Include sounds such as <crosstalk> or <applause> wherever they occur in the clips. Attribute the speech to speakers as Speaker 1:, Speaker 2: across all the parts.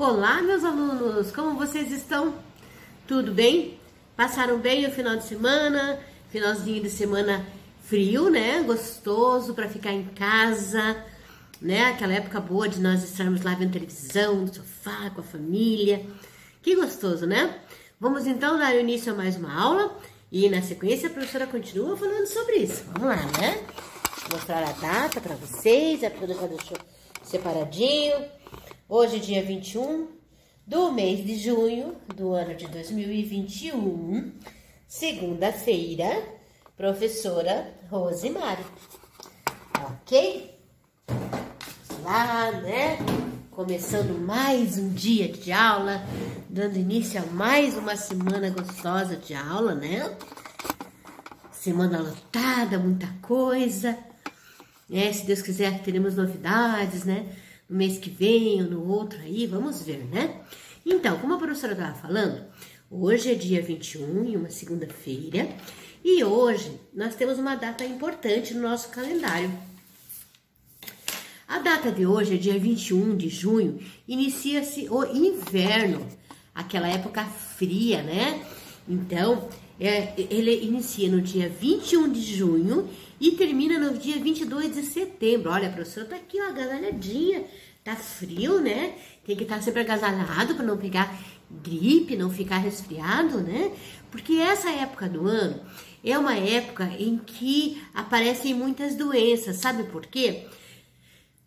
Speaker 1: Olá, meus alunos, como vocês estão? Tudo bem? Passaram bem o final de semana? Finalzinho de semana frio, né? Gostoso para ficar em casa, né? Aquela época boa de nós estarmos lá vendo televisão, no sofá, com a família. Que gostoso, né? Vamos então dar início a mais uma aula e na sequência a professora continua falando sobre isso. Vamos lá, né? Vou mostrar a data para vocês, a professora já deixou separadinho. Hoje, dia 21 do mês de junho do ano de 2021, segunda-feira, professora Rosemary. Ok? Lá, né? Começando mais um dia de aula, dando início a mais uma semana gostosa de aula, né? Semana lotada, muita coisa. É, se Deus quiser, teremos novidades, né? No mês que vem ou no outro aí, vamos ver, né? Então, como a professora estava falando, hoje é dia 21, e uma segunda-feira, e hoje nós temos uma data importante no nosso calendário. A data de hoje é dia 21 de junho, inicia-se o inverno, aquela época fria, né? Então, é, ele inicia no dia 21 de junho e termina no dia 22 de setembro. Olha, a professora tá aqui, ó, agasalhadinha. Tá frio, né? Tem que estar tá sempre agasalhado para não pegar gripe, não ficar resfriado, né? Porque essa época do ano é uma época em que aparecem muitas doenças. Sabe por quê?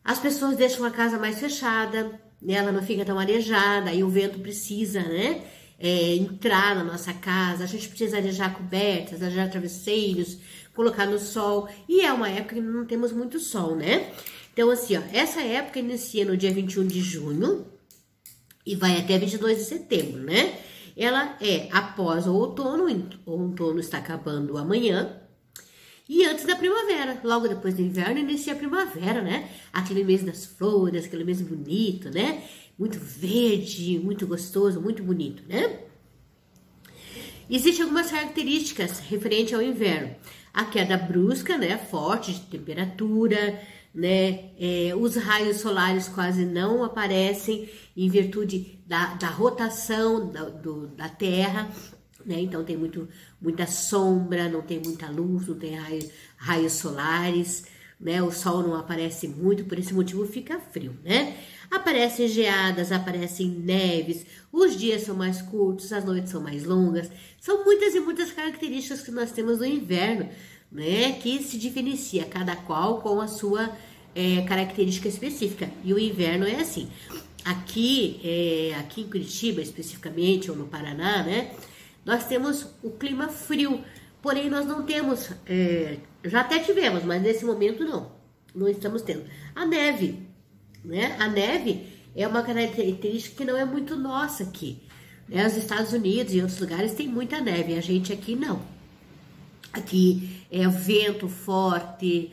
Speaker 1: As pessoas deixam a casa mais fechada, né? ela não fica tão arejada, e o vento precisa, né? É, entrar na nossa casa, a gente precisa arejar cobertas, arejar travesseiros, colocar no sol. E é uma época que não temos muito sol, né? Então, assim, ó, essa época inicia no dia 21 de junho e vai até 22 de setembro, né? Ela é após o outono, o outono está acabando amanhã, e antes da primavera, logo depois do inverno, inicia a primavera, né? Aquele mês das flores, aquele mês bonito, né? Muito verde, muito gostoso, muito bonito, né? Existem algumas características referente ao inverno. A queda brusca, né, forte de temperatura, né, é, os raios solares quase não aparecem em virtude da, da rotação da, do, da Terra, né, então tem muito, muita sombra, não tem muita luz, não tem raio, raios solares, né, o sol não aparece muito, por esse motivo fica frio, né? Aparecem geadas, aparecem neves, os dias são mais curtos, as noites são mais longas. São muitas e muitas características que nós temos no inverno, né? Que se diferencia cada qual com a sua é, característica específica. E o inverno é assim. Aqui, é, aqui em Curitiba, especificamente, ou no Paraná, né? Nós temos o clima frio, porém nós não temos, é, já até tivemos, mas nesse momento não, não estamos tendo. A neve, né? A neve é uma característica que não é muito nossa aqui. Né? Os Estados Unidos e outros lugares tem muita neve, a gente aqui não. Aqui é o vento forte,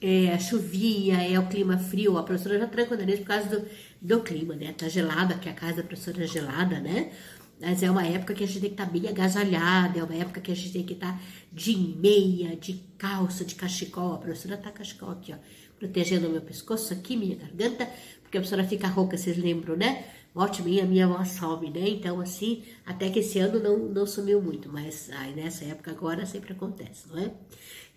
Speaker 1: é a chuvinha, é o clima frio. A professora já tranca o nariz por causa do, do clima, né? Tá gelada, que a casa da professora é gelada, né? Mas é uma época que a gente tem que estar tá bem agasalhada, é uma época que a gente tem que estar tá de meia, de calça, de cachecol. A professora tá cachecol aqui, ó protegendo o meu pescoço aqui, minha garganta, porque a pessoa fica rouca, vocês lembram, né? Ótimo, a minha voz some, né? Então, assim, até que esse ano não, não sumiu muito, mas aí nessa época agora sempre acontece, não é?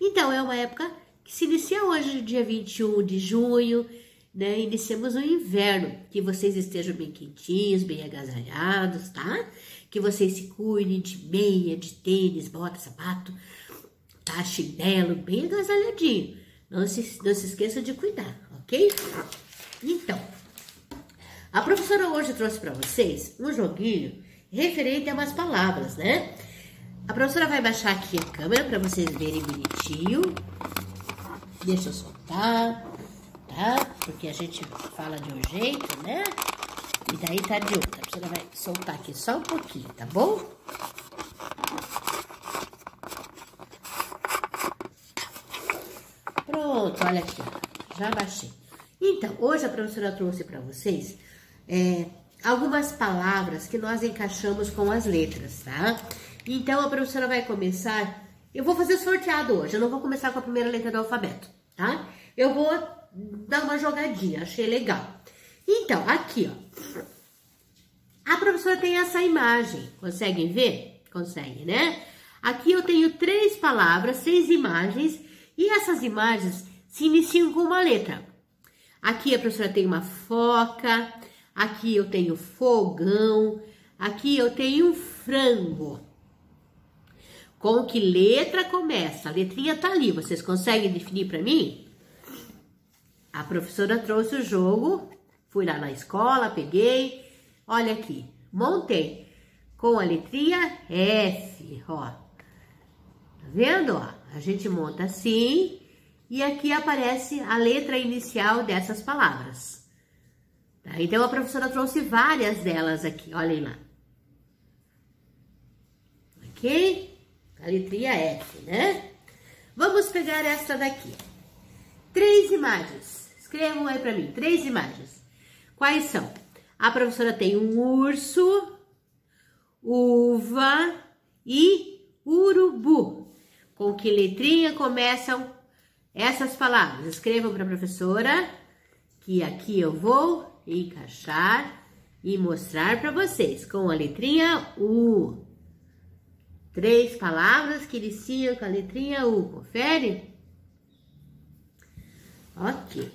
Speaker 1: Então, é uma época que se inicia hoje, dia 21 de junho, né? Iniciamos o inverno. Que vocês estejam bem quentinhos, bem agasalhados, tá? Que vocês se cuidem de meia, de tênis, bota, sapato, tá? Chinelo, bem agasalhadinho não se, não se esqueça de cuidar, ok? Então, a professora hoje trouxe para vocês um joguinho referente a umas palavras, né? A professora vai baixar aqui a câmera para vocês verem bonitinho. Deixa eu soltar, tá? Porque a gente fala de um jeito, né? E daí tá de outra. A professora vai soltar aqui só um pouquinho, tá bom? Pronto, olha aqui, já baixei. Então, hoje a professora trouxe para vocês é, algumas palavras que nós encaixamos com as letras, tá? Então, a professora vai começar... Eu vou fazer sorteado hoje, eu não vou começar com a primeira letra do alfabeto, tá? Eu vou dar uma jogadinha, achei legal. Então, aqui, ó. professora tem essa imagem. Conseguem ver? Conseguem, né? Aqui eu tenho três palavras, três imagens, e essas imagens se iniciam com uma letra. Aqui a professora tem uma foca, aqui eu tenho fogão, aqui eu tenho um frango. Com que letra começa? A letrinha tá ali, vocês conseguem definir para mim? A professora trouxe o jogo, fui lá na escola, peguei, olha aqui, montei com a letrinha F, ó. Tá vendo, ó? A gente monta assim e aqui aparece a letra inicial dessas palavras. Tá? Então, a professora trouxe várias delas aqui, olhem lá. Ok? a letrinha F, né? Vamos pegar esta daqui. Três imagens. Escrevam aí para mim, três imagens. Quais são? A professora tem um urso, uva e urubu. Com que letrinha começam essas palavras? Escrevam para a professora, que aqui eu vou encaixar e mostrar para vocês com a letrinha U. Três palavras que iniciam com a letrinha U. Confere? Ok.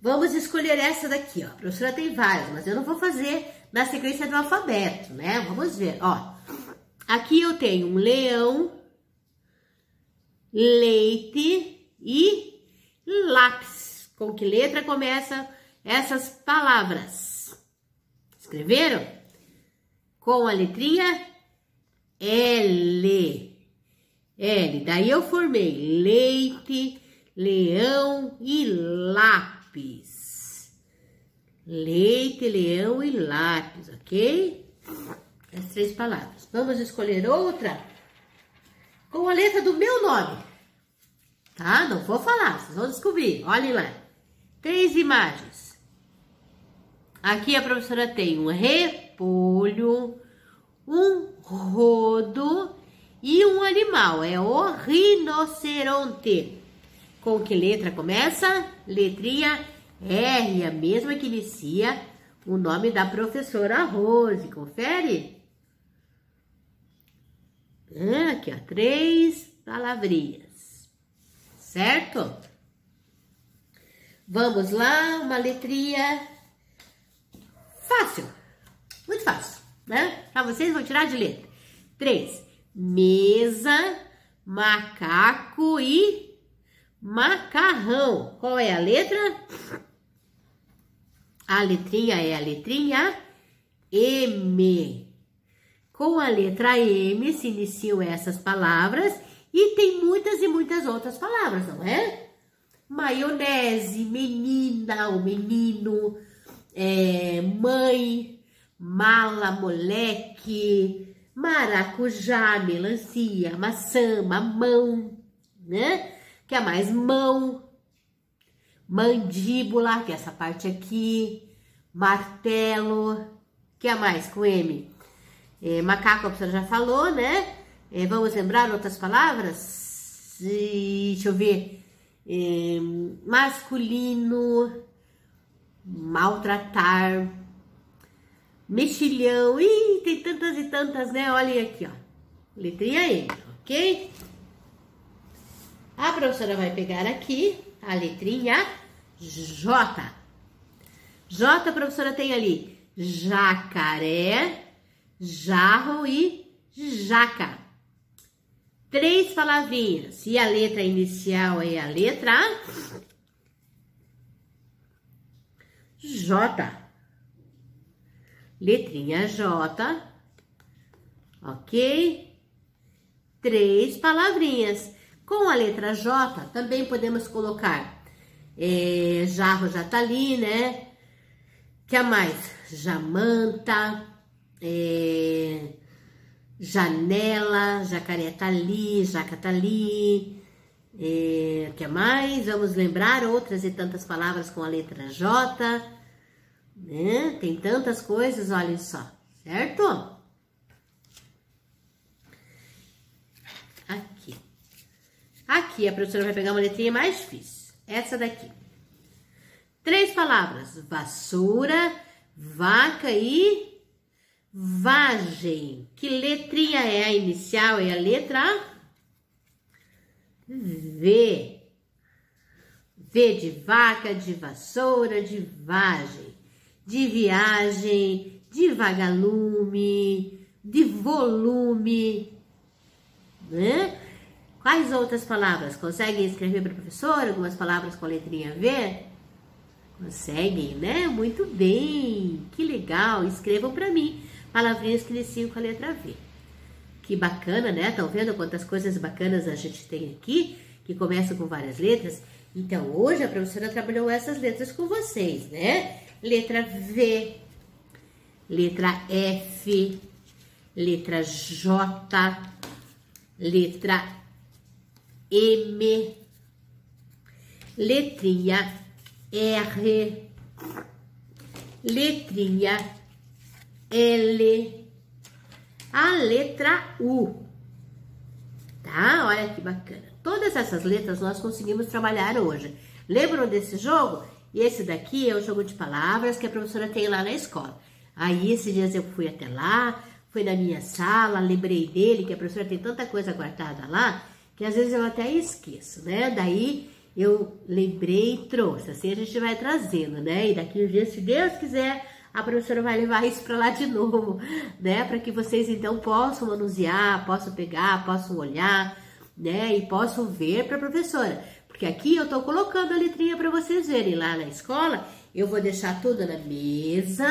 Speaker 1: Vamos escolher essa daqui, ó. A professora tem várias, mas eu não vou fazer na sequência do alfabeto, né? Vamos ver, ó. Aqui eu tenho um leão, leite e lápis. Com que letra começam essas palavras? Escreveram? Com a letrinha L. L. Daí eu formei leite, leão e lápis. Leite, leão e lápis, ok? As três palavras. Vamos escolher outra com a letra do meu nome. Tá? Não vou falar, vocês vão descobrir. Olhem lá. Três imagens. Aqui a professora tem um repolho, um rodo e um animal. É o rinoceronte. Com que letra começa? Letrinha R, a mesma que inicia o nome da professora Rose. Confere? Ah, aqui, ó, três palavrinhas. Certo? Vamos lá, uma letrinha fácil. Muito fácil né? Para vocês, vou tirar de letra. Três. Mesa, macaco e macarrão. Qual é a letra? A letrinha é a letrinha M. Com a letra M se iniciam essas palavras e tem muitas e muitas outras palavras, não é? Maionese, menina, o menino, é, mãe, mala, moleque, maracujá, melancia, maçã, mamão, né? Que é mais mão, mandíbula, que é essa parte aqui, martelo, que é mais com M? É, macaco, a professora já falou, né? É, vamos lembrar outras palavras? Deixa eu ver. É, masculino, maltratar, mexilhão. Ih, tem tantas e tantas, né? Olhem aqui, ó. Letrinha M, ok? A professora vai pegar aqui a letrinha J. J, a professora tem ali jacaré, jarro e jaca. Três palavrinhas. E a letra inicial é a letra J letrinha J, ok? Três palavrinhas. Com a letra J, também podemos colocar é, jarro já tá ali, né? que é mais? Jamanta, é, janela, jacaré tá ali, jaca tá ali. É, que mais? Vamos lembrar outras e tantas palavras com a letra J né? Tem tantas coisas, olha só, certo? Aqui. Aqui a professora vai pegar uma letrinha mais difícil. Essa daqui. Três palavras: vassoura, vaca e vagem. Que letrinha é a inicial? É a letra V. V de vaca, de vassoura, de vagem, de viagem, de vagalume, de volume, né? Quais outras palavras? Conseguem escrever para a professora algumas palavras com a letrinha V? Conseguem, né? Muito bem, que legal. Escrevam para mim palavrinhas que iniciam com a letra V. Que bacana, né? Estão vendo quantas coisas bacanas a gente tem aqui, que começam com várias letras? Então, hoje a professora trabalhou essas letras com vocês, né? Letra V, letra F, letra J, letra M, letrinha R, letrinha L, a letra U. Tá? Olha que bacana. Todas essas letras nós conseguimos trabalhar hoje. Lembram desse jogo? Esse daqui é o jogo de palavras que a professora tem lá na escola. Aí, esses dias eu fui até lá, fui na minha sala, lembrei dele, que a professora tem tanta coisa guardada lá, que às vezes eu até esqueço, né? Daí eu lembrei e trouxe. Assim a gente vai trazendo, né? E daqui uns dias, se Deus quiser, a professora vai levar isso para lá de novo, <laughs> né? Para que vocês então possam manusear, possam pegar, possam olhar, né? E possam ver para a professora. Porque aqui eu estou colocando a letrinha para vocês verem lá na escola. Eu vou deixar tudo na mesa,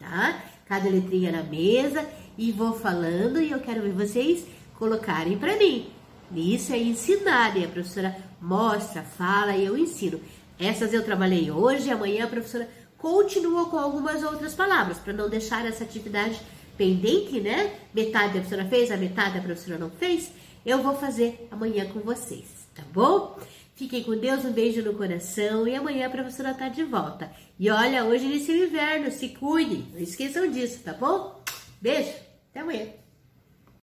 Speaker 1: tá? Cada letrinha na mesa e vou falando e eu quero ver vocês colocarem para mim. Isso é ensinar, e a professora mostra, fala e eu ensino. Essas eu trabalhei hoje, amanhã a professora continua com algumas outras palavras, para não deixar essa atividade pendente, né? Metade a professora fez, a metade a professora não fez. Eu vou fazer amanhã com vocês, tá bom? Fiquem com Deus, um beijo no coração e amanhã a professora está de volta. E olha, hoje nesse inverno, se cuide, não esqueçam disso, tá bom? Beijo, até amanhã.